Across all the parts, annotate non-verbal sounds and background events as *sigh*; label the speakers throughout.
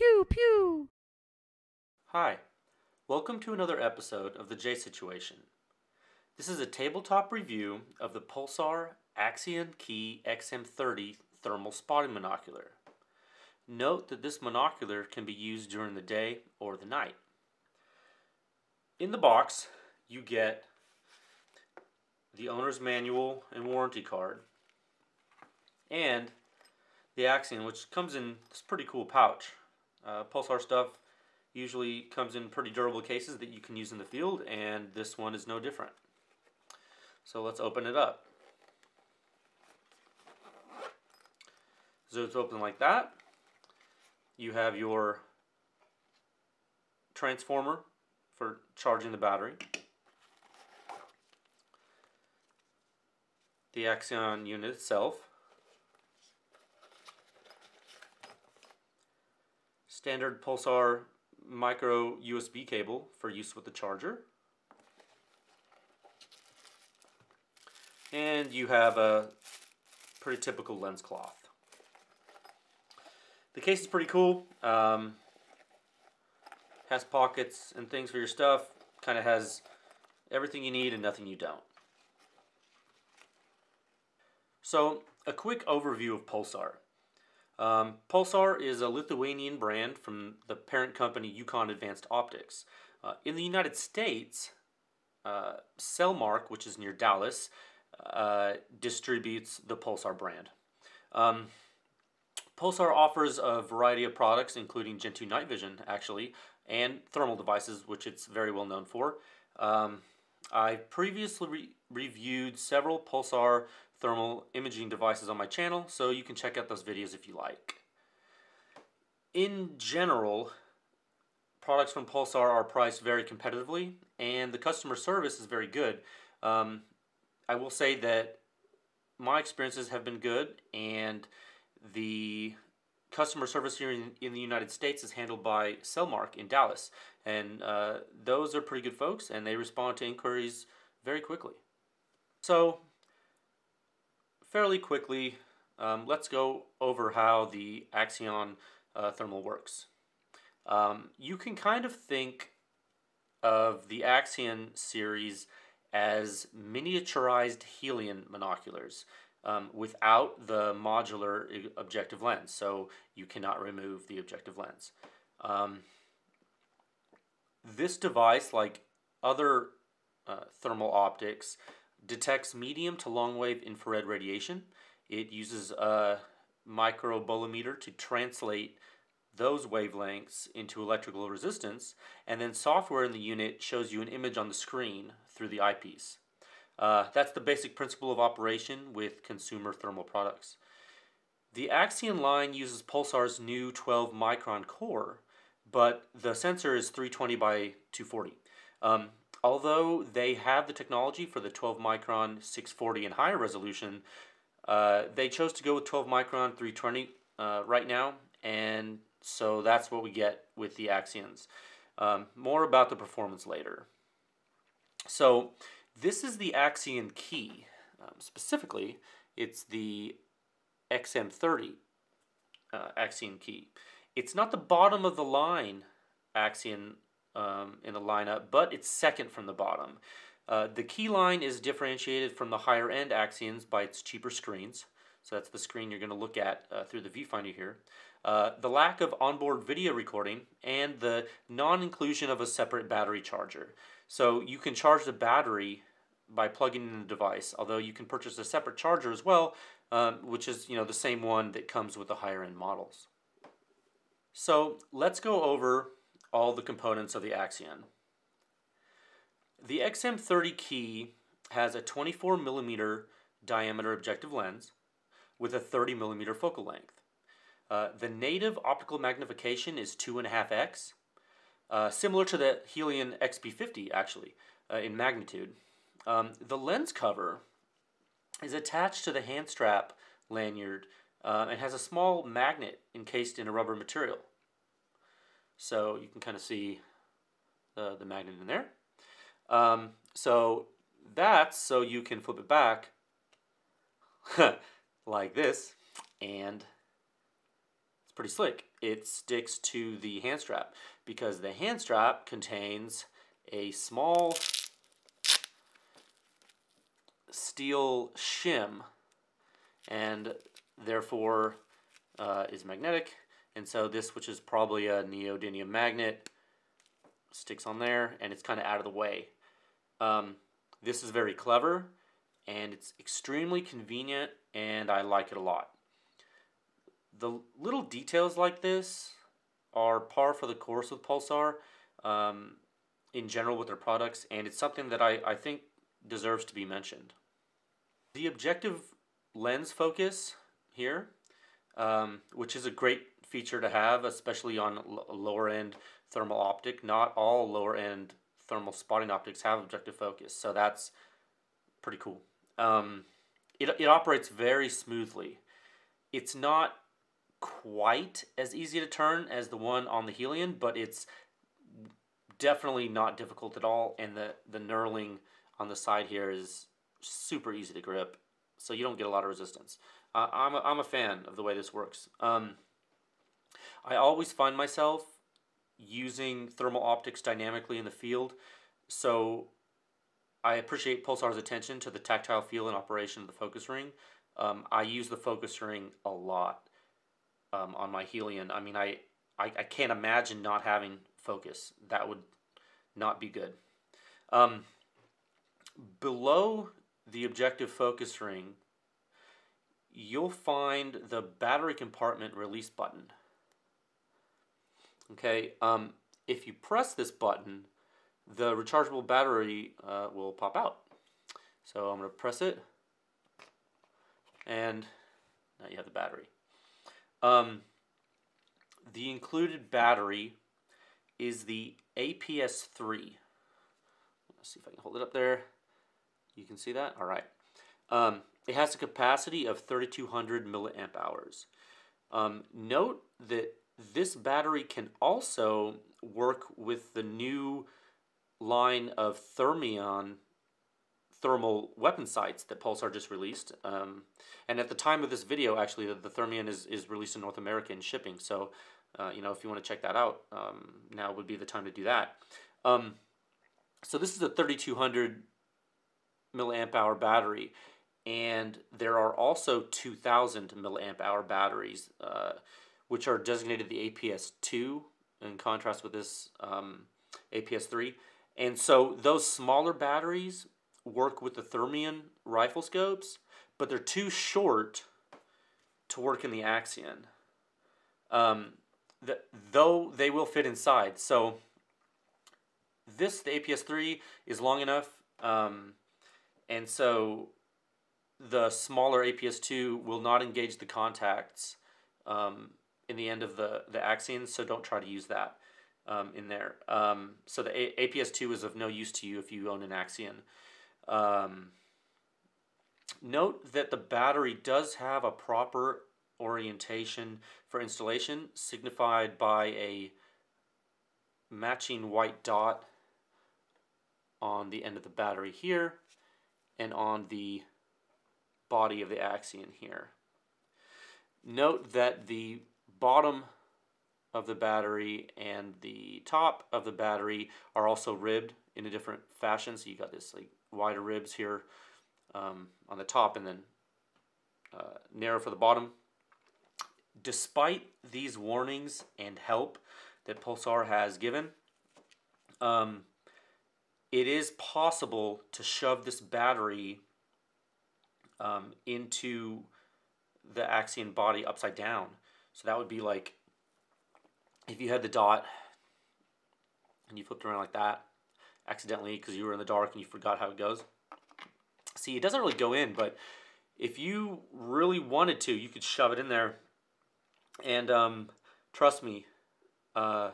Speaker 1: Pew, pew.
Speaker 2: Hi, welcome to another episode of The Jay Situation. This is a tabletop review of the Pulsar Axion Key XM30 thermal spotting monocular. Note that this monocular can be used during the day or the night. In the box, you get the owner's manual and warranty card, and the Axion, which comes in this pretty cool pouch. Uh, Pulsar stuff usually comes in pretty durable cases that you can use in the field, and this one is no different. So let's open it up. So it's open like that. You have your transformer for charging the battery. The Axion unit itself. Standard Pulsar micro USB cable for use with the charger. And you have a pretty typical lens cloth. The case is pretty cool. Um, has pockets and things for your stuff. Kind of has everything you need and nothing you don't. So, a quick overview of Pulsar. Um, Pulsar is a Lithuanian brand from the parent company Yukon Advanced Optics. Uh, in the United States, uh, Sellmark, which is near Dallas, uh, distributes the Pulsar brand. Um, Pulsar offers a variety of products, including Gen 2 night vision, actually, and thermal devices, which it's very well known for. Um, I previously re reviewed several Pulsar thermal imaging devices on my channel, so you can check out those videos if you like. In general, products from Pulsar are priced very competitively, and the customer service is very good. Um, I will say that my experiences have been good, and the customer service here in, in the United States is handled by Sellmark in Dallas, and uh, those are pretty good folks, and they respond to inquiries very quickly. So, fairly quickly, um, let's go over how the Axion uh, thermal works. Um, you can kind of think of the Axion series as miniaturized Helion monoculars um, without the modular objective lens, so you cannot remove the objective lens. Um, this device, like other uh, thermal optics, detects medium to long wave infrared radiation. It uses a microbolometer to translate those wavelengths into electrical resistance, and then software in the unit shows you an image on the screen through the eyepiece. Uh, that's the basic principle of operation with consumer thermal products. The Axion line uses Pulsar's new 12 micron core, but the sensor is 320 by 240. Um, although they have the technology for the 12 micron 640 and higher resolution, uh, they chose to go with 12 micron 320 uh, right now, and so that's what we get with the Axions. Um, more about the performance later. So this is the Axion key. Um, specifically, it's the XM30 uh, Axion key. It's not the bottom of the line Axion um, in the lineup, but it's second from the bottom. Uh, the key line is differentiated from the higher end Axions by its cheaper screens. So that's the screen you're going to look at uh, through the viewfinder here. Uh, the lack of onboard video recording and the non-inclusion of a separate battery charger. So you can charge the battery by plugging in the device, although you can purchase a separate charger as well, um, which is you know the same one that comes with the higher end models. So let's go over all the components of the Axion. The XM30 key has a 24 millimeter diameter objective lens with a 30 millimeter focal length. Uh, the native optical magnification is 2.5x, uh, similar to the Helion XP50 actually uh, in magnitude. Um, the lens cover is attached to the hand strap lanyard uh, and has a small magnet encased in a rubber material. So you can kind of see the, the magnet in there. Um, so that's so you can flip it back *laughs* like this and it's pretty slick. it sticks to the hand strap because the hand strap contains a small steel shim and therefore uh, is magnetic and so this which is probably a neodymium magnet sticks on there and it's kind of out of the way um, this is very clever and it's extremely convenient and I like it a lot the little details like this are par for the course with Pulsar um, in general with their products, and it's something that I, I think deserves to be mentioned. The objective lens focus here, um, which is a great feature to have, especially on lower end thermal optic. Not all lower end thermal spotting optics have objective focus, so that's pretty cool. Um, it, it operates very smoothly. It's not quite as easy to turn as the one on the Helion, but it's definitely not difficult at all. And the, the knurling on the side here is super easy to grip, so you don't get a lot of resistance. Uh, I'm, a, I'm a fan of the way this works. Um, I always find myself using thermal optics dynamically in the field, so I appreciate Pulsar's attention to the tactile feel and operation of the focus ring. Um, I use the focus ring a lot um, on my Helion. I mean, I, I, I can't imagine not having focus. That would not be good. Um, below the objective focus ring, you'll find the battery compartment release button. Okay, um, if you press this button, the rechargeable battery uh, will pop out. So I'm going to press it, and now you have the battery. Um, the included battery is the APS3. Let's see if I can hold it up there. You can see that? All right. Um, it has a capacity of 3200 milliamp hours. Um, note that this battery can also work with the new line of Thermion thermal weapon sights that Pulsar just released. Um, and at the time of this video, actually, the, the Thermion is, is released in North America in shipping. So, uh, you know, if you want to check that out, um, now would be the time to do that. Um, so this is a 3200 milliamp hour battery. And there are also 2000 milliamp hour batteries, uh, which are designated the APS2 in contrast with this um, APS3. And so those smaller batteries work with the Thermion rifle scopes, but they're too short to work in the Axion. Um, the, though they will fit inside. So this, the APS-3, is long enough, um, and so the smaller APS-2 will not engage the contacts um, in the end of the, the Axion, so don't try to use that um, in there. Um, so the A- APS-2 is of no use to you if you own an Axion. Um, note that the battery does have a proper orientation for installation signified by a matching white dot on the end of the battery here and on the body of the Axion here. Note that the bottom of the battery and the top of the battery are also ribbed in a different fashion. So you got this like wider ribs here um, on the top and then uh, narrow for the bottom. Despite these warnings and help that Pulsar has given, um, it is possible to shove this battery um, into the Axion body upside down. So that would be like if you had the dot and you flipped around like that, accidentally because you were in the dark and you forgot how it goes. See, it doesn't really go in, but if you really wanted to, you could shove it in there. And um, trust me, uh,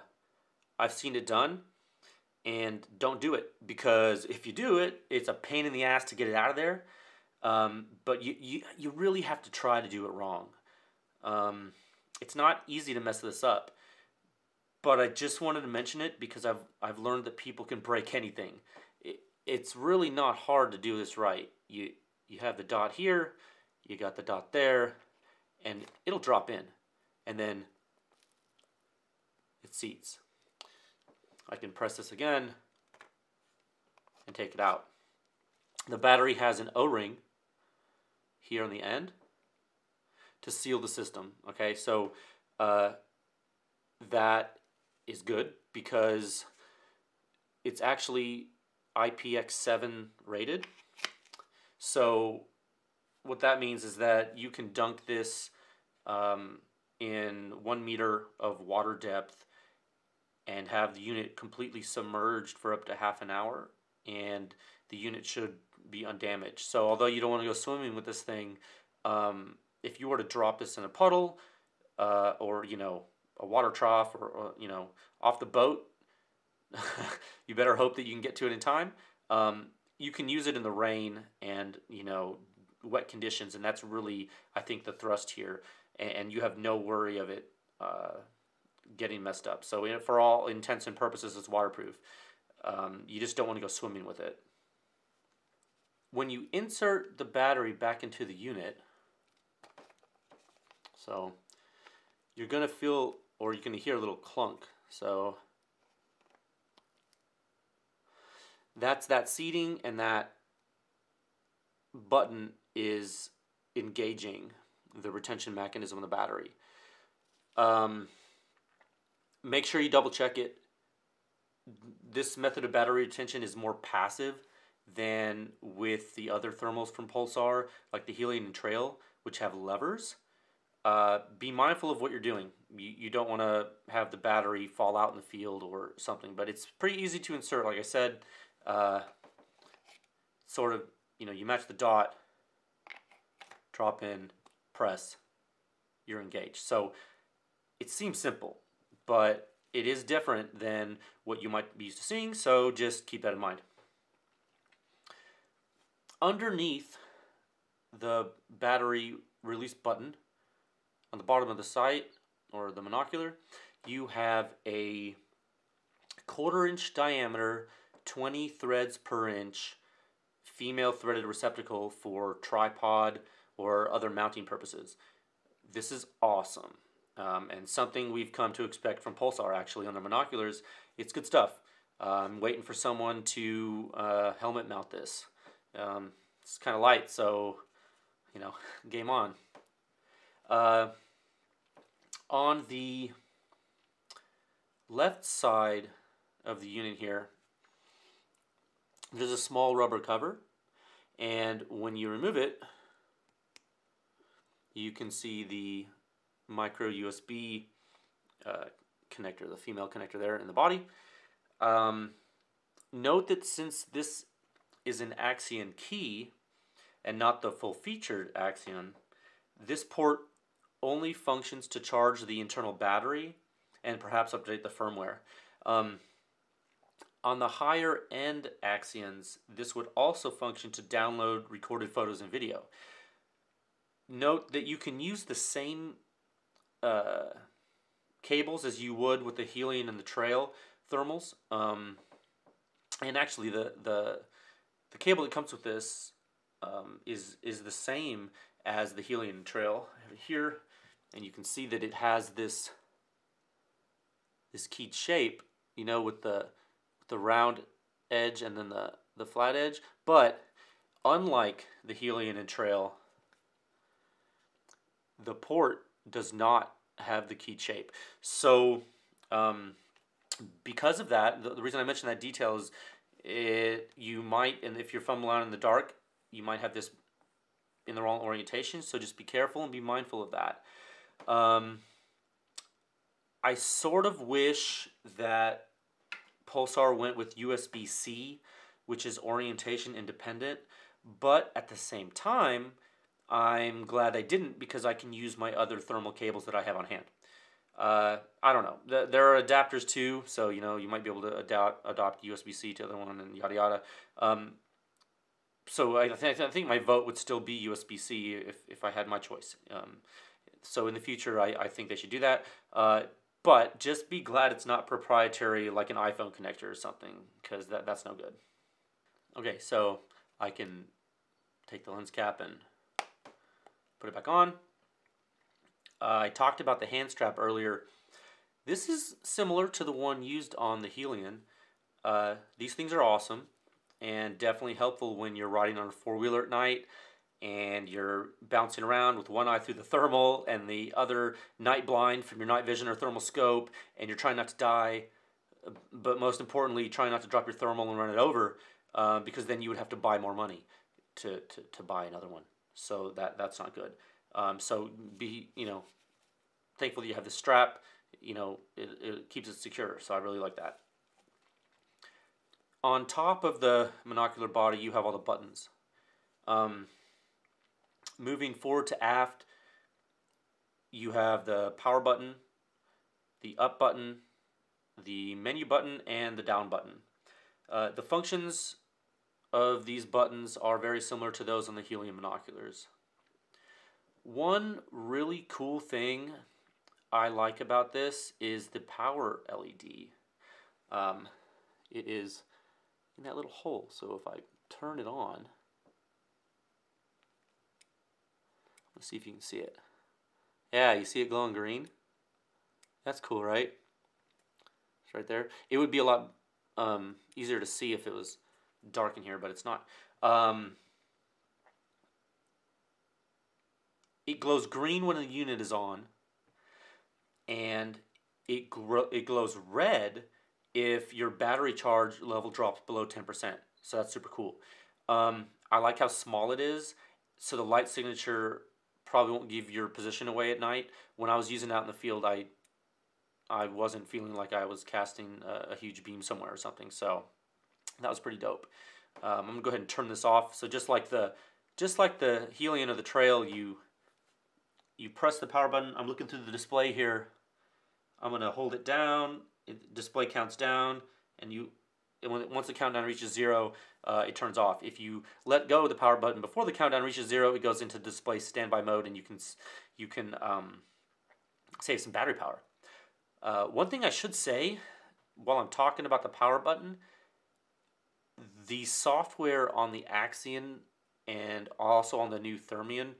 Speaker 2: I've seen it done. And don't do it because if you do it, it's a pain in the ass to get it out of there. Um, but you, you, you really have to try to do it wrong. Um, it's not easy to mess this up but I just wanted to mention it because I've I've learned that people can break anything. It, it's really not hard to do this right. You you have the dot here, you got the dot there, and it'll drop in, and then it seats. I can press this again and take it out. The battery has an O-ring here on the end to seal the system. Okay, so uh, that is good because it's actually IPX7 rated. So what that means is that you can dunk this um, in one meter of water depth and have the unit completely submerged for up to half an hour and the unit should be undamaged. So although you don't want to go swimming with this thing, um, if you were to drop this in a puddle uh, or you know a water trough or, or you know off the boat, *laughs* you better hope that you can get to it in time. Um, you can use it in the rain and you know wet conditions, and that's really I think the thrust here. And you have no worry of it uh, getting messed up. So for all intents and purposes, it's waterproof. Um, you just don't want to go swimming with it. When you insert the battery back into the unit, so you're going to feel or you're going to hear a little clunk. So that's that seating and that button is engaging the retention mechanism of the battery. Um, make sure you double check it. This method of battery retention is more passive than with the other thermals from Pulsar, like the Helion and Trail, which have levers. Uh, be mindful of what you're doing. You, you don't want to have the battery fall out in the field or something, but it's pretty easy to insert. Like I said, uh, sort of, you know, you match the dot, drop in, press, you're engaged. So it seems simple, but it is different than what you might be used to seeing, so just keep that in mind. Underneath the battery release button, on the bottom of the sight or the monocular, you have a quarter inch diameter, 20 threads per inch female threaded receptacle for tripod or other mounting purposes. This is awesome. Um, and something we've come to expect from Pulsar actually on their monoculars. It's good stuff. Uh, I'm waiting for someone to uh, helmet mount this. Um, it's kind of light, so, you know, *laughs* game on. Uh, on the left side of the unit here, there's a small rubber cover, and when you remove it, you can see the micro USB uh, connector, the female connector there in the body. Um, note that since this is an Axion key and not the full featured Axion, this port only functions to charge the internal battery and perhaps update the firmware. Um, on the higher end Axions, this would also function to download recorded photos and video. Note that you can use the same uh, cables as you would with the Helion and the Trail thermals. Um, and actually, the, the, the cable that comes with this um, is, is the same as the Helion Trail. Here, and you can see that it has this this keyed shape, you know, with the with the round edge and then the the flat edge. But unlike the Helion and Trail, the port does not have the keyed shape. So um, because of that, the, the reason I mention that detail is it you might, and if you're fumbling around in the dark, you might have this in the wrong orientation. So just be careful and be mindful of that. Um, I sort of wish that Pulsar went with USB C, which is orientation independent, but at the same time, I'm glad I didn't because I can use my other thermal cables that I have on hand. Uh, I don't know. There are adapters too, so you know you might be able to adopt adopt USB C to the other one and yada yada. Um, so I, th- I think my vote would still be USB C if, if I had my choice. Um, so in the future, I, I think they should do that. Uh, but just be glad it's not proprietary like an iPhone connector or something, because that, that's no good. Okay, so I can take the lens cap and put it back on. Uh, I talked about the hand strap earlier. This is similar to the one used on the Helion. Uh, these things are awesome and definitely helpful when you're riding on a four wheeler at night and you're bouncing around with one eye through the thermal and the other night blind from your night vision or thermal scope, and you're trying not to die, but most importantly, trying not to drop your thermal and run it over, uh, because then you would have to buy more money to, to, to buy another one. So that that's not good. Um, so be you know thankful that you have the strap. You know it, it keeps it secure. So I really like that. On top of the monocular body, you have all the buttons. Um, moving forward to aft, you have the power button, the up button, the menu button, and the down button. Uh, the functions of these buttons are very similar to those on the Helion binoculars. One really cool thing I like about this is the power LED. Um, it is in that little hole, so if I turn it on, Let's see if you can see it. Yeah, you see it glowing green? That's cool, right? It's right there. It would be a lot um, easier to see if it was dark in here, but it's not. Um, it glows green when the unit is on, and it, it glows red if your battery charge level drops below 10%. So that's super cool. Um, I like how small it is, so the light signature probably won't give your position away at night. When I was using out in the field, I I wasn't feeling like I was casting a, a huge beam somewhere or something. So that was pretty dope. Um, I'm gonna go ahead and turn this off. So just like the just like the Helion of the Trail, you you press the power button. I'm looking through the display here. I'm gonna hold it down. It, display counts down, and you when, once the countdown reaches zero, uh, it turns off. If you let go of the power button before the countdown reaches zero, it goes into display standby mode, and you can you can um, save some battery power. Uh, one thing I should say while I'm talking about the power button, the software on the Axion and also on the new Thermion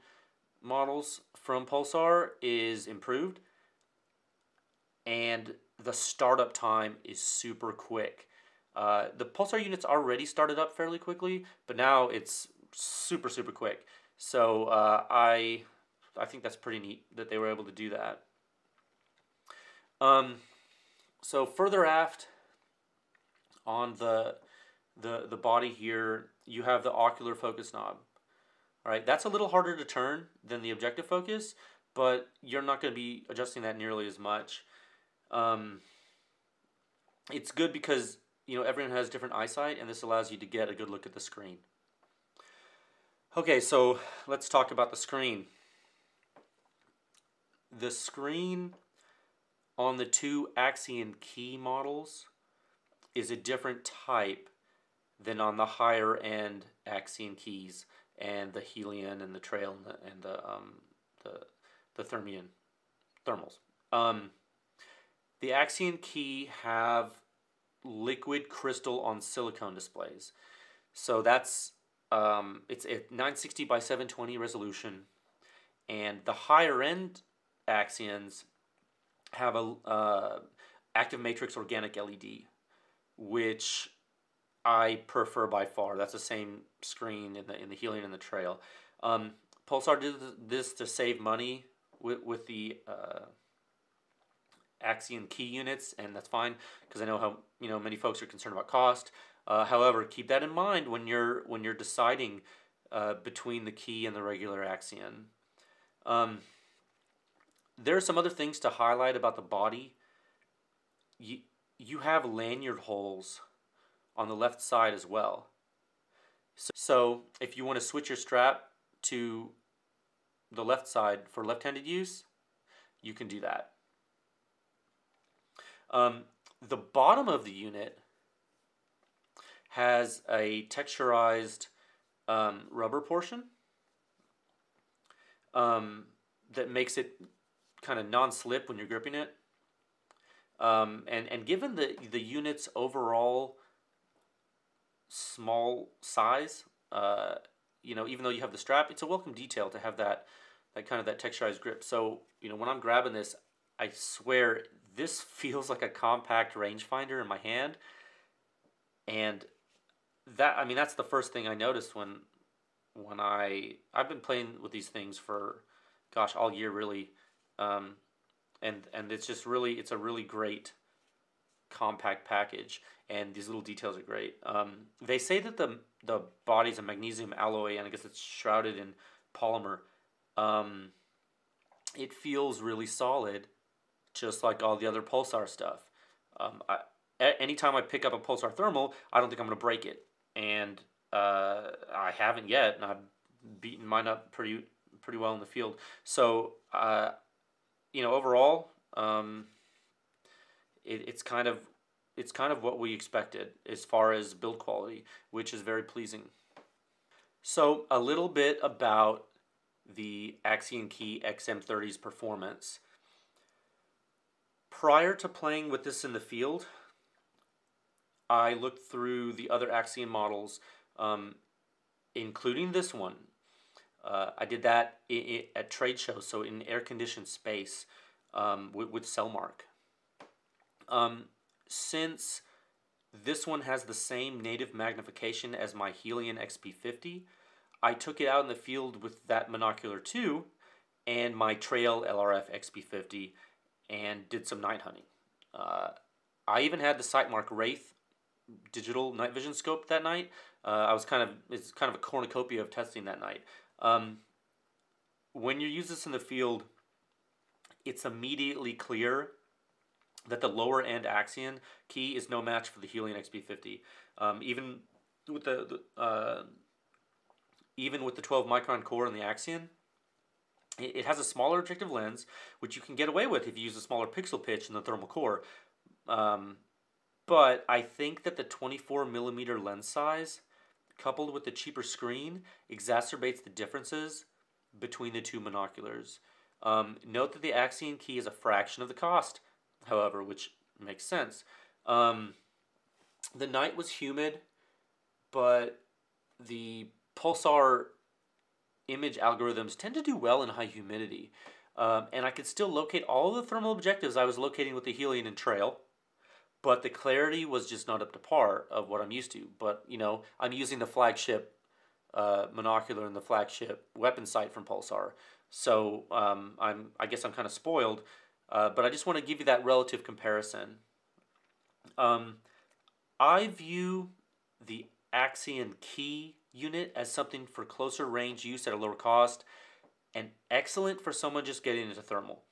Speaker 2: models from Pulsar is improved, and the startup time is super quick. Uh, the pulsar units already started up fairly quickly, but now it's super super quick. So uh, I I think that's pretty neat that they were able to do that. Um, so further aft on the the the body here, you have the ocular focus knob. All right, that's a little harder to turn than the objective focus, but you're not going to be adjusting that nearly as much. Um, it's good because you know, everyone has different eyesight, and this allows you to get a good look at the screen. Okay, so let's talk about the screen. The screen on the two Axion key models is a different type than on the higher end Axion keys and the Helion and the Trail and the and the um, the, the Thermion thermals. Um, the Axion key have liquid crystal on silicon displays. So that's um, it's a 960 by 720 resolution, and the higher end Axions have a uh, active matrix organic LED, which I prefer by far. That's the same screen in the in the Helion and the Trail. Um, Pulsar did this to save money with with the uh, Axion key units, and that's fine because I know how you know many folks are concerned about cost. Uh, however, keep that in mind when you're when you're deciding uh, between the key and the regular Axion. Um, there are some other things to highlight about the body. You you have lanyard holes on the left side as well. So, so if you want to switch your strap to the left side for left-handed use, you can do that. Um, the bottom of the unit has a texturized um, rubber portion um, that makes it kind of non-slip when you're gripping it. Um, and, and given the, the unit's overall small size, uh, you know, even though you have the strap, it's a welcome detail to have that, that kind of that texturized grip. So, you know, when I'm grabbing this, I swear this *laughs* feels like a compact rangefinder in my hand, and that I mean that's the first thing I noticed when when I I've been playing with these things for gosh all year really, um, and and it's just really it's a really great compact package and these little details are great. Um, they say that the the body's a magnesium alloy and I guess it's shrouded in polymer. Um, it feels really solid, just like all the other Pulsar stuff. Um, I, anytime I pick up a Pulsar thermal, I don't think I'm going to break it, and uh, I haven't yet, and I've beaten mine up pretty pretty well in the field. So, uh, you know, overall, um, it, it's kind of it's kind of what we expected as far as build quality, which is very pleasing. So, a little bit about the Axion Key XM30's performance. Prior to playing with this in the field, I looked through the other Axion models, um, including this one. Uh, I did that at trade shows, so in air conditioned space um, with, with Sellmark. Um, since this one has the same native magnification as my Helion XP50, I took it out in the field with that monocular too and my Trail LRF XP50 and did some night hunting. Uh, I even had the Sightmark Wraith digital night vision scope that night. Uh, I was kind of it's kind of a cornucopia of testing that night. Um, when you use this in the field, it's immediately clear that the lower end Axion key is no match for the Helion XP50. Um, even with the, the uh, even with the 12 micron core in the Axion, it, has a smaller objective lens, which you can get away with if you use a smaller pixel pitch in the thermal core. Um, but I think that the 24 millimeter lens size, coupled with the cheaper screen, exacerbates the differences between the two monoculars. Um, note that the Axion key is a fraction of the cost however, which makes sense. Um, the night was humid, but the pulsar image algorithms tend to do well in high humidity. Um, and I could still locate all the thermal objectives I was locating with the Helion and Trail, but the clarity was just not up to par of what I'm used to. But, you know, I'm using the flagship uh, monocular and the flagship weapon sight from Pulsar. So um, I'm, I guess I'm kind of spoiled. Uh, but I just want to give you that relative comparison. Um, I view the Axion Key unit as something for closer range use at a lower cost and excellent for someone just getting into thermal.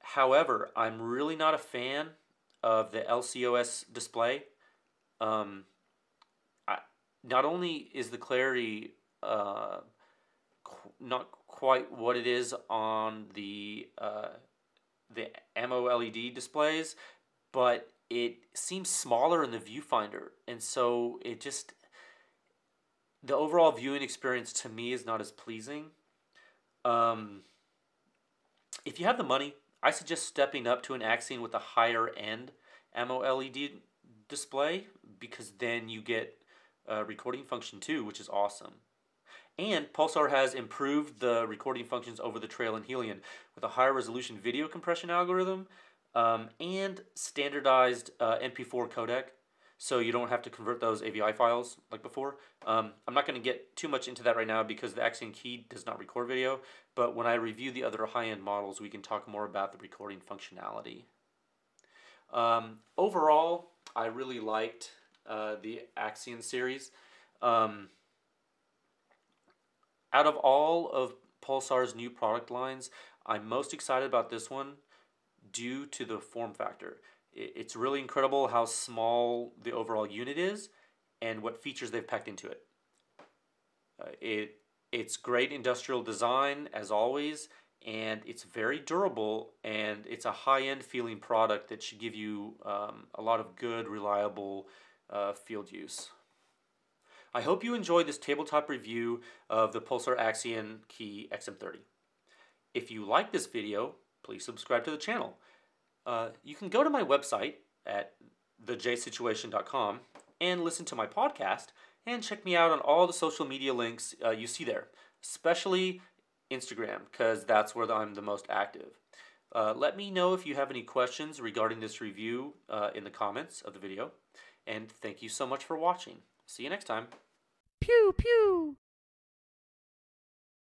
Speaker 2: However, I'm really not a fan of the LCOS display. Um, I, not only is the clarity uh, qu- not quite what it is on the uh, the AMOLED displays, but it seems smaller in the viewfinder, and so it just the overall viewing experience to me is not as pleasing. Um, if you have the money, I suggest stepping up to an Axion with a higher end AMOLED display because then you get a recording function too, which is awesome. And Pulsar has improved the recording functions over the Trail and Helion with a higher resolution video compression algorithm um, and standardized uh, MP4 codec, so you don't have to convert those AVI files like before. Um, I'm not going to get too much into that right now because the Axion Key does not record video, but when I review the other high-end models, we can talk more about the recording functionality. Um, overall, I really liked uh, the Axion series. Um, out of all of Pulsar's new product lines, I'm most excited about this one due to the form factor. It's really incredible how small the overall unit is and what features they've packed into it. Uh, it it's great industrial design as always and it's very durable and it's a high-end feeling product that should give you um, a lot of good reliable uh, field use. I hope you enjoyed this tabletop review of the Pulsar Axion Key XM30. If you like this video, please subscribe to the channel. Uh, you can go to my website at thejaysituation.com and listen to my podcast and check me out on all the social media links uh, you see there, especially Instagram, because that's where I'm the most active. Uh, let me know if you have any questions regarding this review uh, in the comments of the video. And thank you so much for watching. See you next time.
Speaker 1: Pew pew.